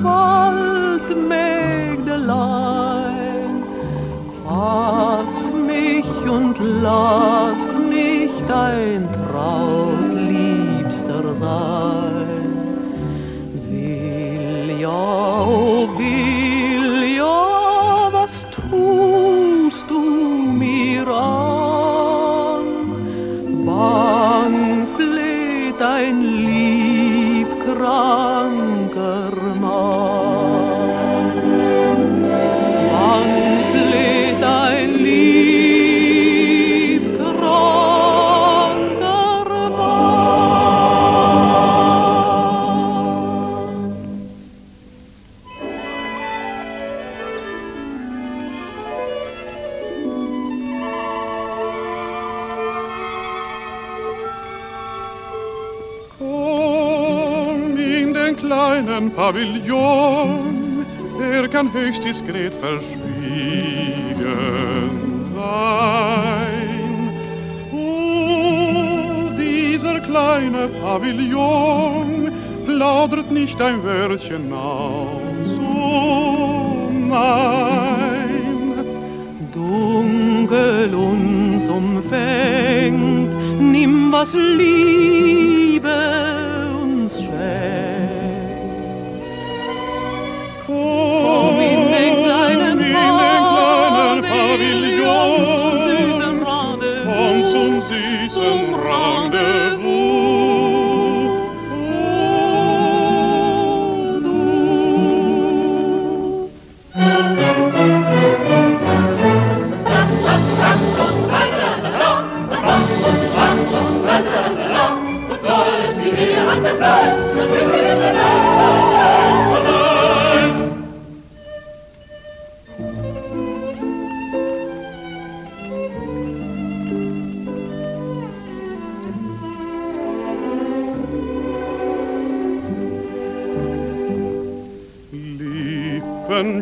Gewalt Mägdelein, fass mich und lass mich dein traut Liebster sein. Will ja, oh will ja, was tust du mir an? Bang fleht ein liebkranker Mann. Kleinen Pavillon, er kann höchst diskret verschwiegen sein. Oh, dieser kleine Pavillon plaudert nicht ein Wörtchen aus. Oh, nein. Dunkel uns umfängt, nimm was Liebe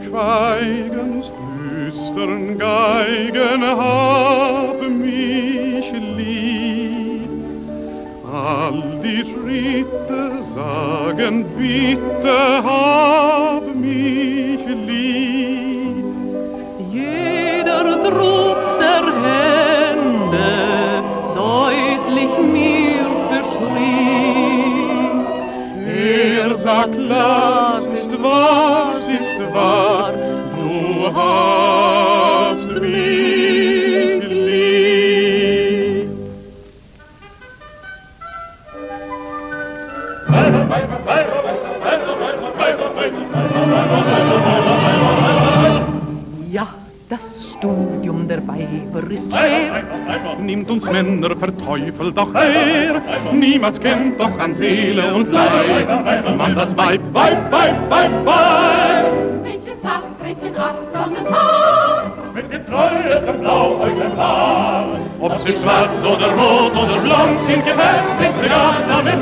Schweigens düstern Geigen All die Schritte sagen, bitte hab mich lieb. Jeder Druck der Hände deutlich mir's beschrieb. Er sagt, das ist wahr, es ist wahr, du hast Ja, das Studium der Weiber ist schwer. Nimmt uns Männer verteufelt doch her, niemals kennt doch an Seele und Leib, man das Weib, Weib, Weib, Weib, Weib. Mädchen ab. Mit dem treuesten. Ob sie schwarz oder rot oder blond sind, gefällt, ist egal, damit